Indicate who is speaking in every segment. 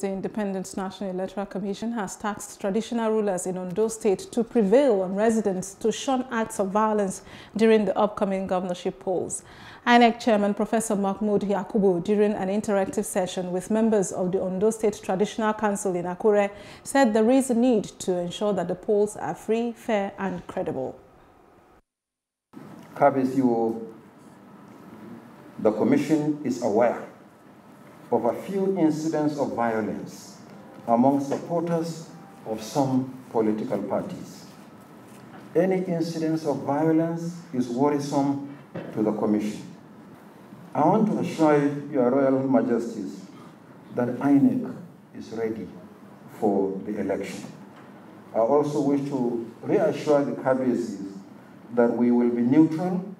Speaker 1: The Independent National Electoral Commission has tasked traditional rulers in Ondo State to prevail on residents to shun acts of violence during the upcoming governorship polls. INEC Chairman Professor Mahmoud Yakubu, during an interactive session with members of the Ondo State Traditional Council in Akure, said there is a need to ensure that the polls are free, fair and credible.
Speaker 2: Kabiyesi o, the Commission is aware of a few incidents of violence among supporters of some political parties. Any incidents of violence is worrisome to the Commission. I want to assure Your Royal Majesties that INEC is ready for the election. I also wish to reassure the Kabiyesis that we will be neutral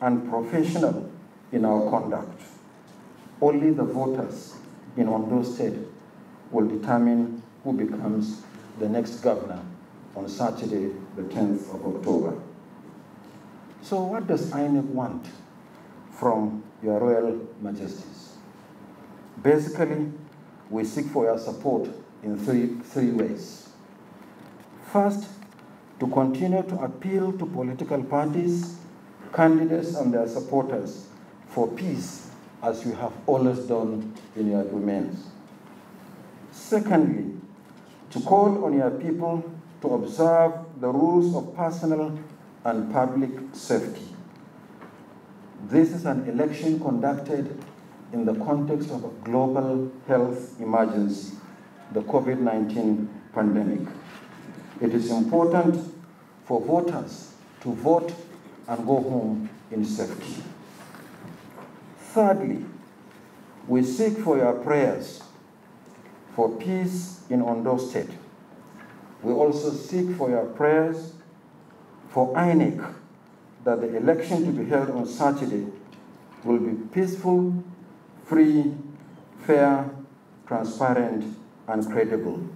Speaker 2: and professional in our conduct. Only the voters in Ondo State will determine who becomes the next governor on Saturday, the 10th of October. So what does INEC want from your royal majesties? Basically, we seek for your support in three, three ways. First, to continue to appeal to political parties, candidates, and their supporters for peace, as you have always done in your domains. Secondly, to call on your people to observe the rules of personal and public safety. This is an election conducted in the context of a global health emergency, the COVID 19 pandemic. It is important for voters to vote and go home in safety. Thirdly, we seek for your prayers for peace in Ondo State. We also seek for your prayers for INEC that the election to be held on Saturday will be peaceful, free, fair, transparent, and credible.